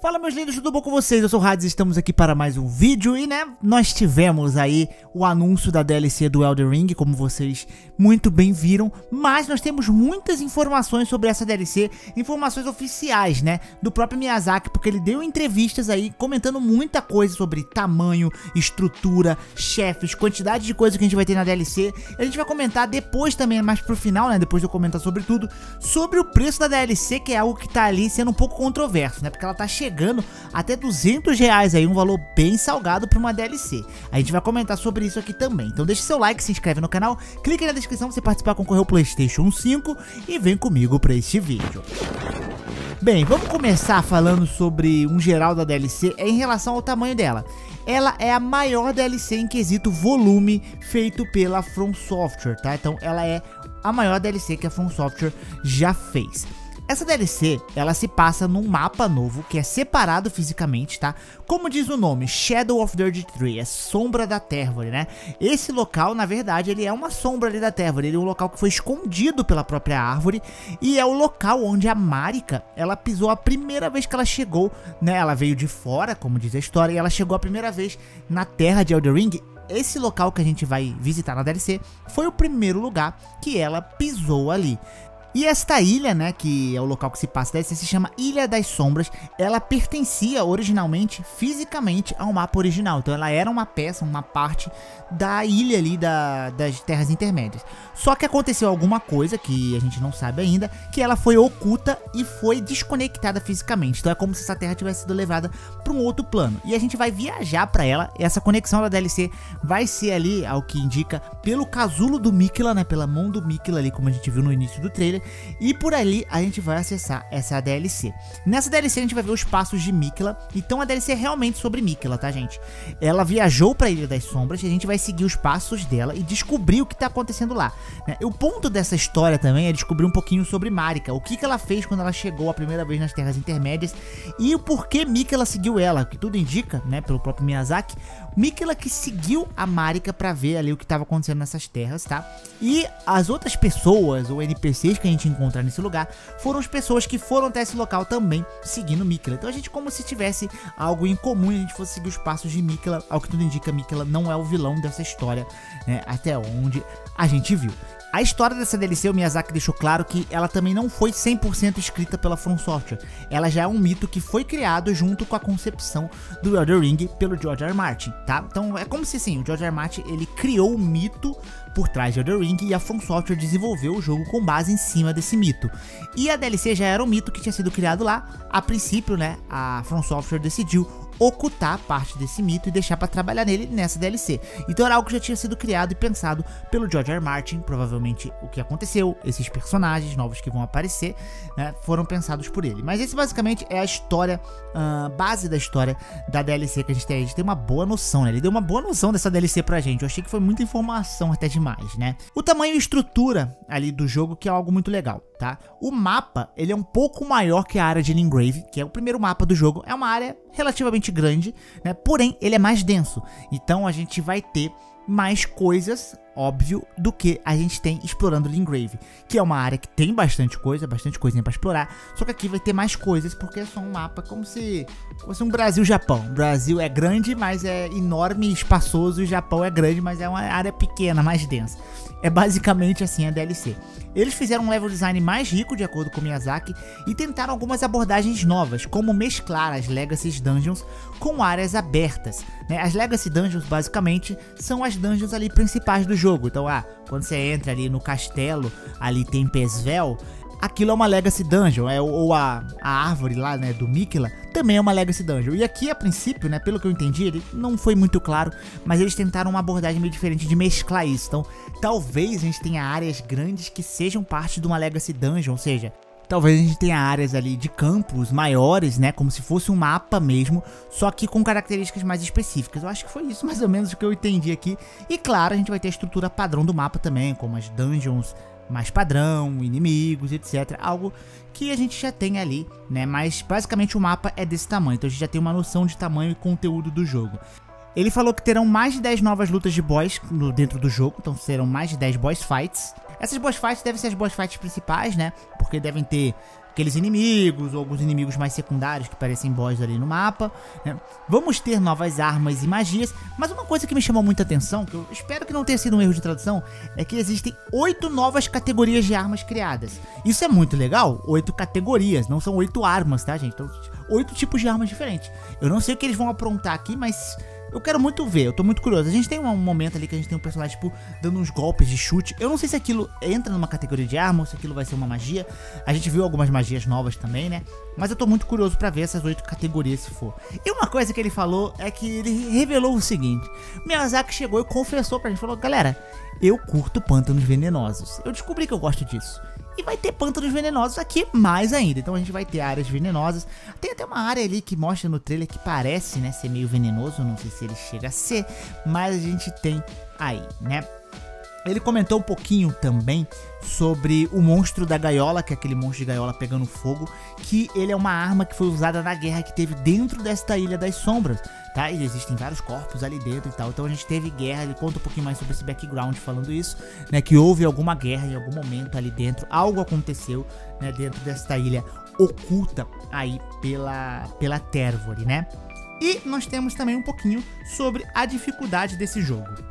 Fala meus lindos, tudo bom com vocês? Eu sou o Hades, estamos aqui para mais um vídeo e né, nós tivemos aí o anúncio da DLC do Elden Ring, como vocês muito bem viram, mas nós temos muitas informações sobre essa DLC, informações oficiais, né, do próprio Miyazaki, porque ele deu entrevistas aí comentando muita coisa sobre tamanho, estrutura, chefes, quantidade de coisas que a gente vai ter na DLC, a gente vai comentar depois também, mais pro final, né, depois de eu comentar sobre tudo, sobre o preço da DLC, que é algo que tá ali sendo um pouco controverso, né, porque ela tá chegando até 200 reais aí, um valor bem salgado para uma DLC. A gente vai comentar sobre isso aqui também. Então deixe seu like, se inscreve no canal, clique na descrição para você participar concorrer ao Playstation 5 e vem comigo para este vídeo. Bem, vamos começar falando sobre um geral da DLC em relação ao tamanho dela. Ela é a maior DLC em quesito volume feito pela From Software, tá? Então ela é a maior DLC que a From Software já fez. Essa DLC, ela se passa num mapa novo, que é separado fisicamente, tá? Como diz o nome, Shadow of the Earth Tree, é sombra da Térvore, né? Esse local, na verdade, ele é uma sombra ali da Térvore, ele é um local que foi escondido pela própria árvore, e é o local onde a Marika, ela pisou a primeira vez que ela chegou, né? Ela veio de fora, como diz a história, e ela chegou a primeira vez na terra de Elder Ring, esse local que a gente vai visitar na DLC foi o primeiro lugar que ela pisou ali. E esta ilha, né, que é o local que se passa dessa, se chama Ilha das Sombras. Ela pertencia originalmente, fisicamente, ao mapa original. Então ela era uma peça, uma parte da ilha ali da, das Terras Intermédias. Só que aconteceu alguma coisa que a gente não sabe ainda, que ela foi oculta e foi desconectada fisicamente. Então é como se essa terra tivesse sido levada para um outro plano. E a gente vai viajar para ela. Essa conexão da DLC vai ser ali, ao que indica, pelo casulo do Mikla, né, pela mão do Mikla ali, como a gente viu no início do trailer e por ali a gente vai acessar essa DLC. Nessa DLC a gente vai ver os passos de Mikla, então a DLC é realmente sobre Mikla, tá gente? Ela viajou para a Ilha das Sombras e a gente vai seguir os passos dela e descobrir o que tá acontecendo lá. Né? O ponto dessa história também é descobrir um pouquinho sobre Marika, o que, que ela fez quando ela chegou a primeira vez nas Terras Intermédias e o porquê Mikla seguiu ela, que tudo indica, né, pelo próprio Miyazaki, Mikla que seguiu a Marika para ver ali o que estava acontecendo nessas terras, tá? E as outras pessoas ou NPCs que gente encontra nesse lugar foram as pessoas que foram até esse local também seguindo Mikla. Então a gente como se tivesse algo em comum, a gente fosse seguir os passos de Mikla, ao que tudo indica, Mikla não é o vilão dessa história, né? Até onde a gente viu. A história dessa DLC, o Miyazaki deixou claro que ela também não foi 100% escrita pela From Software. Ela já é um mito que foi criado junto com a concepção do Elder Ring pelo George R. R. Martin, tá? Então é como se assim, o George R. R. Martin ele criou o mito por trás de Elder Ring e a From Software desenvolveu o jogo com base em cima desse mito. E a DLC já era um mito que tinha sido criado lá. A princípio, né, a From Software decidiu ocultar parte desse mito e deixar para trabalhar nele nessa DLC. Então era algo que já tinha sido criado e pensado pelo George R. R. Martin, provavelmente o que aconteceu, esses personagens novos que vão aparecer, né, foram pensados por ele. Mas esse basicamente é a história, uh, base da história da DLC que a gente tem. A gente tem uma boa noção, né? Ele deu uma boa noção dessa DLC pra gente. Eu achei que foi muita informação até demais, né? O tamanho e estrutura ali do jogo que é algo muito legal, tá? O mapa, ele é um pouco maior que a área de Lingrave, que é o primeiro mapa do jogo. É uma área relativamente grande, né? Porém, ele é mais denso. Então a gente vai ter mais coisas, óbvio, do que a gente tem explorando Lingrave, que é uma área que tem bastante coisa, bastante coisinha para explorar, só que aqui vai ter mais coisas porque é só um mapa como se fosse um Brasil-Japão. O Brasil é grande, mas é enorme e espaçoso, e o Japão é grande, mas é uma área pequena, mais densa. É basicamente assim a DLC. Eles fizeram um level design mais rico, de acordo com Miyazaki, e tentaram algumas abordagens novas, como mesclar as Legacy Dungeons com áreas abertas. Né? As Legacy Dungeons, basicamente, são as dungeons ali principais do jogo. Então, ah, quando você entra ali no castelo, ali tem Pesvel, aquilo é uma Legacy Dungeon, é, ou a, a árvore lá, né, do Mikla, também é uma Legacy Dungeon. E aqui, a princípio, né, pelo que eu entendi, ele não foi muito claro, mas eles tentaram uma abordagem meio diferente de mesclar isso. Então, talvez a gente tenha áreas grandes que sejam parte de uma Legacy Dungeon, ou seja, Talvez a gente tenha áreas ali de campos maiores, né? Como se fosse um mapa mesmo, só que com características mais específicas. Eu acho que foi isso mais ou menos o que eu entendi aqui. E claro, a gente vai ter a estrutura padrão do mapa também, como as dungeons mais padrão, inimigos, etc. Algo que a gente já tem ali, né? Mas basicamente o mapa é desse tamanho, então a gente já tem uma noção de tamanho e conteúdo do jogo. Ele falou que terão mais de 10 novas lutas de boss no, dentro do jogo, então serão mais de 10 boss fights. Essas boss fights devem ser as boss fights principais, né? Porque devem ter aqueles inimigos, ou alguns inimigos mais secundários que parecem boss ali no mapa. Né? Vamos ter novas armas e magias, mas uma coisa que me chamou muita atenção, que eu espero que não tenha sido um erro de tradução, é que existem oito novas categorias de armas criadas. Isso é muito legal, oito categorias, não são oito armas, tá gente? Então, oito tipos de armas diferentes. Eu não sei o que eles vão aprontar aqui, mas eu quero muito ver, eu tô muito curioso. A gente tem um momento ali que a gente tem um personagem, tipo, dando uns golpes de chute. Eu não sei se aquilo entra numa categoria de arma ou se aquilo vai ser uma magia. A gente viu algumas magias novas também, né? Mas eu tô muito curioso para ver essas oito categorias se for. E uma coisa que ele falou é que ele revelou o seguinte: Miyazaki chegou e confessou pra gente, falou, galera, eu curto pântanos venenosos. Eu descobri que eu gosto disso. E vai ter pântanos venenosos aqui mais ainda. Então a gente vai ter áreas venenosas. Tem até uma área ali que mostra no trailer que parece, né, ser meio venenoso. Não sei se ele chega a ser, mas a gente tem aí, né? Ele comentou um pouquinho também sobre o monstro da gaiola, que é aquele monstro de gaiola pegando fogo, que ele é uma arma que foi usada na guerra que teve dentro desta Ilha das Sombras, tá? E existem vários corpos ali dentro e tal. Então a gente teve guerra, ele conta um pouquinho mais sobre esse background falando isso, né? Que houve alguma guerra em algum momento ali dentro, algo aconteceu, né? Dentro desta ilha oculta aí pela, pela Tervore, né? E nós temos também um pouquinho sobre a dificuldade desse jogo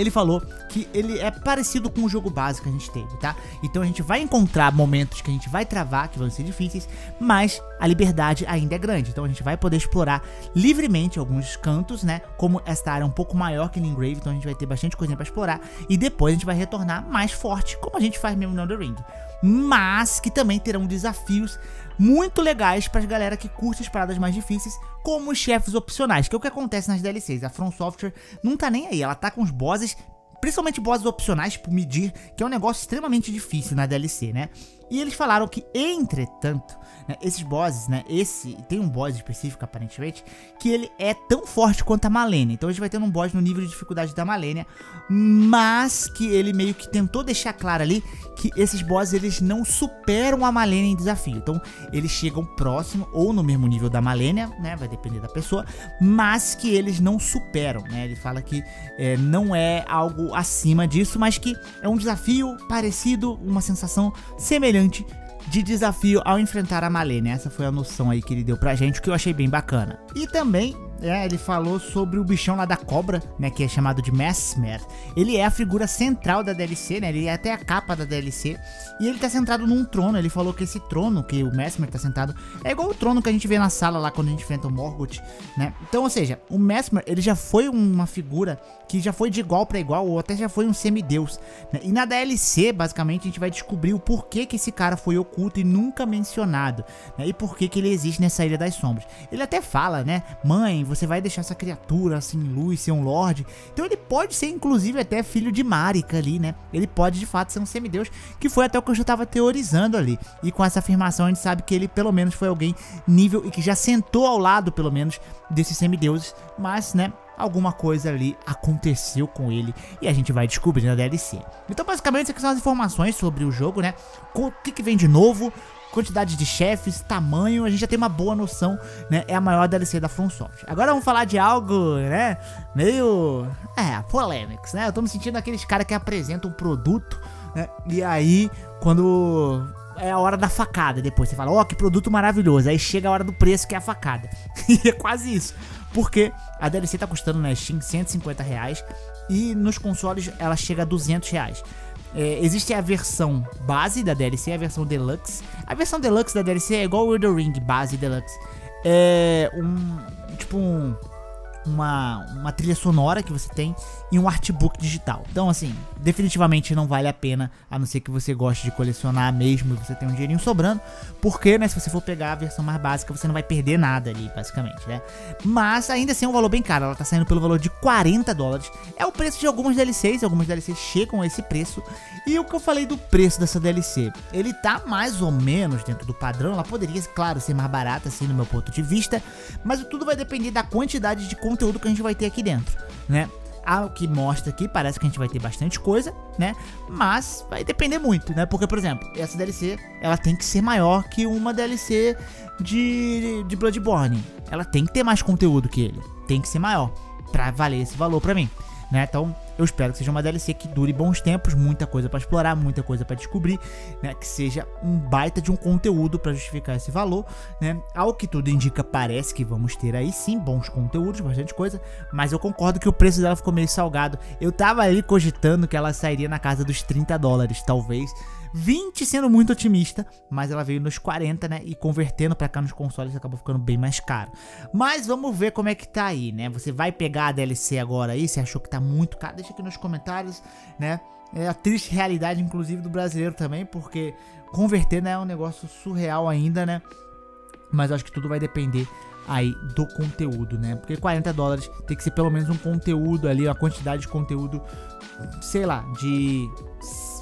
ele falou que ele é parecido com o jogo básico que a gente teve, tá? Então a gente vai encontrar momentos que a gente vai travar, que vão ser difíceis, mas a liberdade ainda é grande. Então a gente vai poder explorar livremente alguns cantos, né? Como esta área é um pouco maior que Lingrave, então a gente vai ter bastante coisa para explorar. E depois a gente vai retornar mais forte, como a gente faz mesmo no The Ring. Mas que também terão desafios muito legais pra galera que curte as paradas mais difíceis, como os chefes opcionais, que é o que acontece nas DLCs. A From Software não tá nem aí, ela tá com os bosses principalmente bosses opcionais, tipo medir, que é um negócio extremamente difícil na DLC, né? E eles falaram que, entretanto, né, esses bosses, né? Esse tem um boss específico aparentemente que ele é tão forte quanto a Malenia. Então a gente vai ter um boss no nível de dificuldade da Malenia, mas que ele meio que tentou deixar claro ali que esses bosses eles não superam a Malenia em desafio. Então eles chegam próximo ou no mesmo nível da Malenia, né? Vai depender da pessoa, mas que eles não superam, né? Ele fala que é, não é algo acima disso, mas que é um desafio parecido, uma sensação semelhante de desafio ao enfrentar a Malene. Essa foi a noção aí que ele deu pra gente, o que eu achei bem bacana. E também é, ele falou sobre o bichão lá da cobra, né, que é chamado de Mesmer. Ele é a figura central da DLC, né, ele é até a capa da DLC, e ele tá sentado num trono, ele falou que esse trono que o Mesmer tá sentado é igual o trono que a gente vê na sala lá quando a gente enfrenta o Morgoth, né. Então, ou seja, o Mesmer, ele já foi uma figura que já foi de igual para igual, ou até já foi um semideus, né? E na DLC, basicamente, a gente vai descobrir o porquê que esse cara foi oculto e nunca mencionado, né, e por que que ele existe nessa Ilha das Sombras. Ele até fala, né, mãe, você vai deixar essa criatura assim, luz, ser um lorde. Então ele pode ser, inclusive, até filho de Marika ali, né? Ele pode de fato ser um semideus, que foi até o que eu já tava teorizando ali. E com essa afirmação a gente sabe que ele pelo menos foi alguém nível e que já sentou ao lado, pelo menos, desses semideuses. Mas, né? alguma coisa ali aconteceu com ele e a gente vai descobrir na DLC. Então, basicamente, essas são as informações sobre o jogo, né? O que, que vem de novo, quantidade de chefes, tamanho, a gente já tem uma boa noção, né? É a maior DLC da From Software. Agora vamos falar de algo, né? Meio. É, polêmicos, né? Eu tô me sentindo aqueles caras que apresentam um produto, né? E aí, quando é a hora da facada. Depois você fala, ó, oh, que produto maravilhoso. Aí chega a hora do preço, que é a facada. e é quase isso. Porque a DLC tá custando na Steam 150 reais e nos consoles ela chega a 200 reais. É, existe a versão base da DLC e a versão deluxe. A versão deluxe da DLC é igual o The Ring base deluxe. É um tipo um uma, uma trilha sonora que você tem e um artbook digital. Então, assim, definitivamente não vale a pena, a não ser que você goste de colecionar mesmo e você tem um dinheirinho sobrando, porque, né, se você for pegar a versão mais básica, você não vai perder nada ali, basicamente, né? Mas ainda assim é um valor bem caro, ela tá saindo pelo valor de 40 dólares. É o preço de algumas DLCs, algumas DLCs chegam a esse preço. E o que eu falei do preço dessa DLC, ele tá mais ou menos dentro do padrão, ela poderia, claro, ser mais barata, assim, no meu ponto de vista, mas tudo vai depender da quantidade de conteúdo conteúdo que a gente vai ter aqui dentro, né? Ao que mostra aqui, parece que a gente vai ter bastante coisa, né? Mas vai depender muito, né? Porque, por exemplo, essa DLC, ela tem que ser maior que uma DLC de, de Bloodborne. Ela tem que ter mais conteúdo que ele. Tem que ser maior, pra valer esse valor pra mim, né? Então, eu espero que seja uma DLC que dure bons tempos, muita coisa para explorar, muita coisa para descobrir, né? Que seja um baita de um conteúdo para justificar esse valor, né? Ao que tudo indica, parece que vamos ter aí sim bons conteúdos, bastante coisa, mas eu concordo que o preço dela ficou meio salgado. Eu tava ali cogitando que ela sairia na casa dos 30 dólares, talvez. 20 sendo muito otimista, mas ela veio nos 40, né? E convertendo para cá nos consoles acabou ficando bem mais caro. Mas vamos ver como é que tá aí, né? Você vai pegar a DLC agora aí? Você achou que tá muito caro? Deixa aqui nos comentários, né? É a triste realidade, inclusive, do brasileiro também, porque converter né, é um negócio surreal ainda, né? Mas acho que tudo vai depender aí do conteúdo, né? Porque 40 dólares tem que ser pelo menos um conteúdo ali, uma quantidade de conteúdo, sei lá, de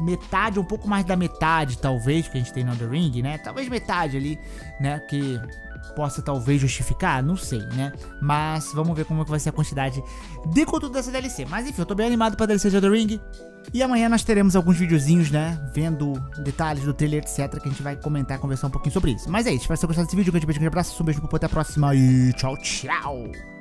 metade, um pouco mais da metade, talvez, que a gente tem no The Ring, né? Talvez metade ali, né? Que possa talvez justificar, não sei, né? Mas vamos ver como é que vai ser a quantidade de conteúdo dessa DLC. Mas enfim, eu tô bem animado pra DLC de The Ring. E amanhã nós teremos alguns videozinhos, né? Vendo detalhes do trailer, etc. Que a gente vai comentar, conversar um pouquinho sobre isso. Mas é isso, espero que você gostado desse vídeo. Um grande beijo, um grande abraço, um beijo, até a próxima e tchau, tchau!